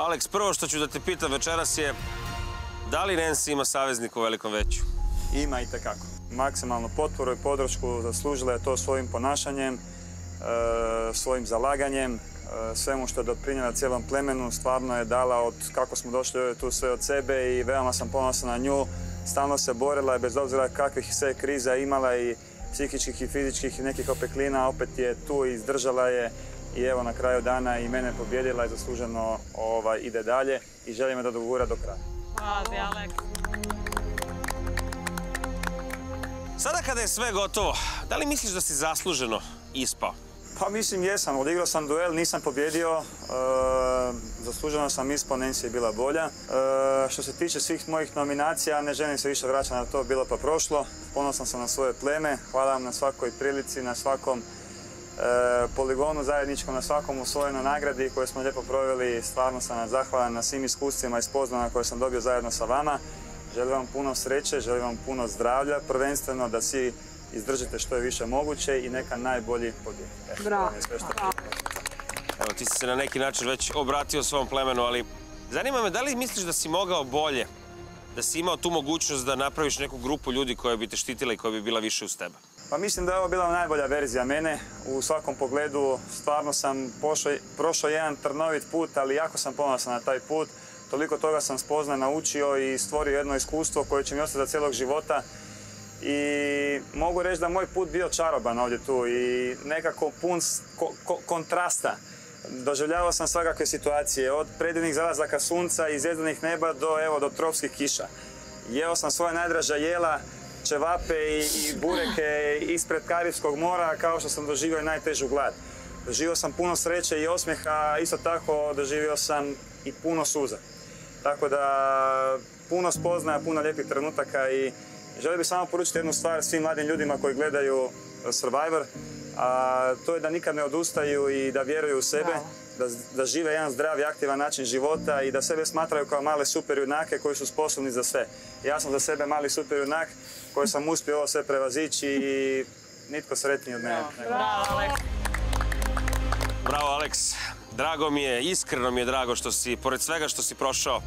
Aleks, prvo što ću da te pitam večeras je da li Nancy ima saveznika u velikom veću? Ima i tekako. Maksimalnu potporu i podršku zaslužila je to svojim ponašanjem, e, svojim zalaganjem, e, svemu što je doprinjela cijelom plemenu. Stvarno je dala od kako smo došli tu sve od sebe i veoma sam ponosan na nju. Stalno se borila i bez obzira kakvih sve kriza imala i psihičkih i fizičkih i nekih opeklina, opet je tu i izdržala je i evo na kraju dana i mene pobjedila i zasluženo ovaj, ide dalje i želim je da dogura do kraja. Hvala Aleks. Sada kada je sve gotovo, da li misliš da si zasluženo ispao? Pa mislim jesam, odigrao sam duel, nisam pobjedio, e, zasluženo sam ispao, Nancy je bila bolja. E, što se tiče svih mojih nominacija, ne želim se više vraćati na to, bilo pa prošlo. Ponosan sam na svoje pleme, hvala vam na svakoj prilici, na svakom poligonu zajedničkom, na svakom usvojenoj nagradi koju smo lijepo proveli. Stvarno sam vam zahvalan na svim iskustvima i spoznana koje sam dobio zajedno sa vama. Želim vam puno sreće, želim vam puno zdravlja, prvenstveno da svi izdržite što je više moguće i neka najbolji pobjedi. Je sve što- Evo, ti si se na neki način već obratio svom plemenu, ali zanima me da li misliš da si mogao bolje, da si imao tu mogućnost da napraviš neku grupu ljudi koja bi te štitila i koja bi bila više uz tebe? Pa mislim da je ovo bila najbolja verzija mene. U svakom pogledu stvarno sam prošao jedan trnovit put, ali jako sam ponosan na taj put. Toliko toga sam spoznao, naučio i stvorio jedno iskustvo koje će mi ostati za cijelog života. I mogu reći da moj put bio čaroban ovdje tu i nekako pun kontrasta. Doživljavao sam svakakve situacije, od predivnih zalazaka sunca i zvjezdanih neba do, evo, do tropskih kiša. Jeo sam svoja najdraža jela, čevape i, i bureke ispred Karibskog mora kao što sam doživio najtežu glad. Doživio sam puno sreće i osmijeha, isto tako doživio sam i puno suza. Tako da puno spoznaja, puno lijepih trenutaka i želio bih samo poručiti jednu stvar svim mladim ljudima koji gledaju eh, Survivor, a to je da nikad ne odustaju i da vjeruju u sebe, da, da žive jedan zdrav i aktivan način života i da sebe smatraju kao male super junake koji su sposobni za sve. Ja sam za sebe mali super junak koji sam uspio ovo sve prevazići i nitko sretniji od mene. Bravo Aleks. Bravo, Aleks. Drago mi je, iskreno mi je drago što si, pored svega što si prošao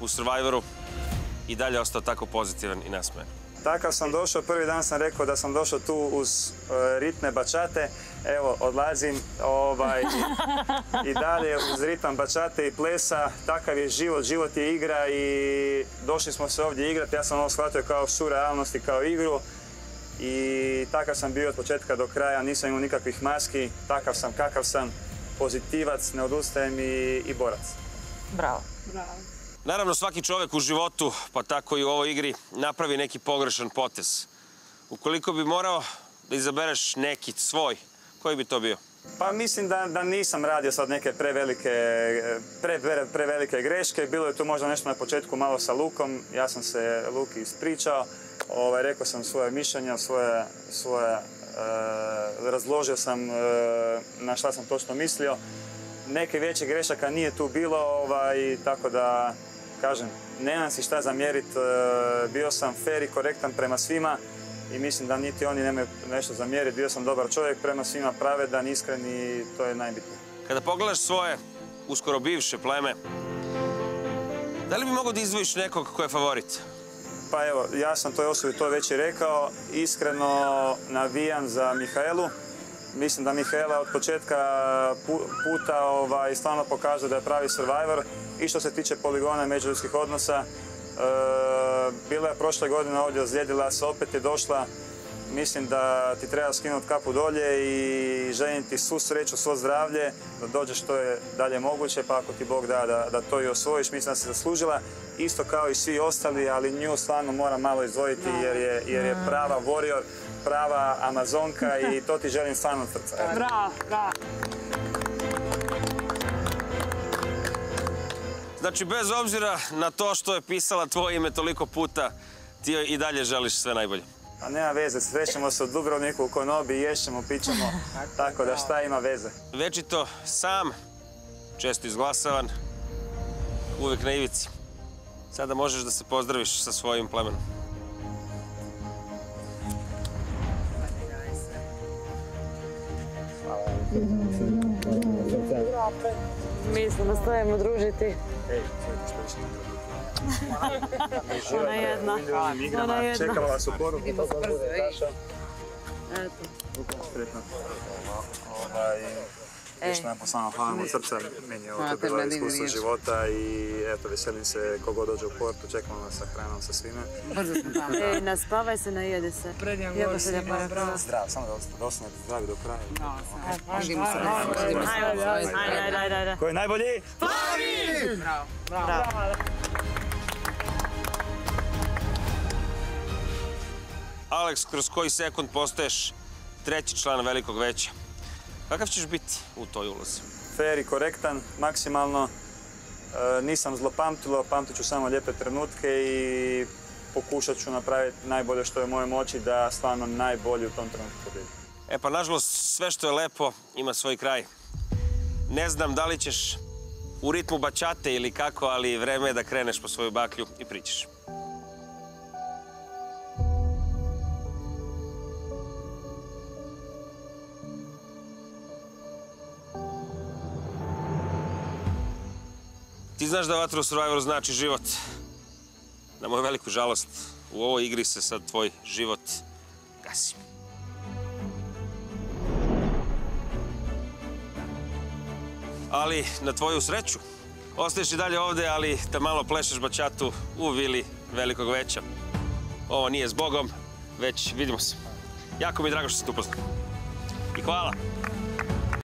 u Survivoru, i dalje ostao tako pozitivan i nasmejan. Takav sam došao, prvi dan sam rekao da sam došao tu uz e, ritme bačate. Evo, odlazim ovaj, i, i dalje uz ritam bačate i plesa. Takav je život, život je igra i došli smo se ovdje igrati. Ja sam ovo shvatio kao surrealnost i kao igru. I takav sam bio od početka do kraja, nisam imao nikakvih maski. Takav sam kakav sam, pozitivac, ne odustajem i, i borac. Bravo. Naravno, svaki čovjek u životu, pa tako i u ovoj igri, napravi neki pogrešan potez. Ukoliko bi morao da izabereš neki svoj, koji bi to bio? Pa mislim da, da nisam radio sad neke prevelike, pre, pre- prevelike greške. Bilo je tu možda nešto na početku malo sa Lukom. Ja sam se Luki ispričao. Ovaj, rekao sam svoje mišljenja, svoje, svoje, e, razložio sam e, na šta sam točno mislio. Neke veće grešaka nije tu bilo, ovaj, tako da kažem, nemam si šta zamjerit. e, bio sam fair i korektan prema svima i mislim da niti oni nemaju nešto zamjeriti. Bio sam dobar čovjek prema svima, pravedan, iskren i to je najbitnije. Kada pogledaš svoje, uskoro bivše pleme, da li bi mogao da izdvojiš nekog ko je favorit? Pa evo, ja sam toj osobi to već i rekao. Iskreno navijam za Mihaelu. Mislim da Mihaela od početka pu- puta ovaj, stvarno pokazuje da je pravi survivor. I što se tiče poligona i međuljudskih odnosa, e, bila je prošle godine ovdje, ozlijedila se, opet je došla. Mislim da ti treba skinuti kapu dolje i želim ti svu sreću, svo zdravlje, da dođeš što je dalje moguće, pa ako ti Bog da, da, da to i osvojiš, mislim da si zaslužila. Isto kao i svi ostali, ali nju stvarno moram malo izdvojiti jer je, jer je prava warrior, prava amazonka i to ti želim stvarno srca. Bravo, bravo. Znači, bez obzira na to što je pisala tvoje ime toliko puta, ti joj i dalje želiš sve najbolje. A nema veze, srećemo se u Dubrovniku u Konobi, ješćemo, pićemo, tako da šta ima veze. Večito sam, često izglasavan, uvek na ivici. Sada možeš da se pozdraviš sa svojim plemenom. Mi se nastojimo družiti. Ej, Ona jedna. Ona jedna. čekamo vas u poruku, to vam bude Daša. Eto. Sretno. Ovaj, još Ej. nam poslano hvala od srca, meni je ovo to bilo iskustvo života i eto, veselim se kogo dođe u portu, čekamo vas sa hranom, sa svime. Brzo smo tamo. Ej, naspavaj se, najede se. Gol se lijepo rekla. Zdrav, samo da ostanete, zdravi do kraja. Vidimo se. Vidimo se. Ajde, ajde. Ko je najbolji? Bravo. Bravo. Bravo. Aleks, kroz koji sekund postaješ treći član velikog veća. Kakav ćeš biti u toj ulozi? Fair i korektan, maksimalno. E, nisam zlopamtilo, pamtit ću samo lijepe trenutke i pokušat ću napraviti najbolje što je u mojoj moći da stvarno najbolji u tom trenutku pobjedim. E pa nažalost sve što je lepo ima svoj kraj. Ne znam da li ćeš u ritmu bačate ili kako, ali vreme je da kreneš po svoju baklju i pričaš. Ti znaš da Vatro Survivor znači život. Na moju veliku žalost, u ovoj igri se sad tvoj život gasi. Ali, na tvoju sreću, ostaješ i dalje ovde, ali da malo plešeš bačatu u vili velikog veća. Ovo nije s Bogom, već vidimo se. Jako mi je drago što ste tu upoznali. I hvala.